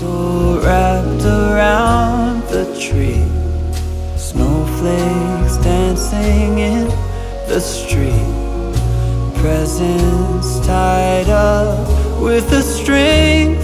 Mistletoe wrapped around the tree Snowflakes dancing in the street. Presents tied up with a string.